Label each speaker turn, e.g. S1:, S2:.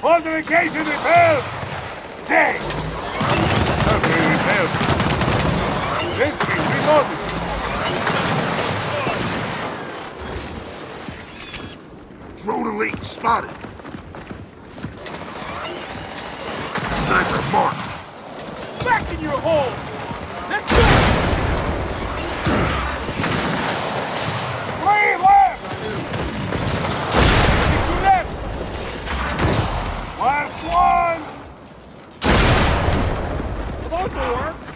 S1: Fortification repelled! Dead! Okay, repelled. Sentry reloaded.
S2: Drone elite spotted. Sniper marked.
S1: Back in your hole! one! Come on, door!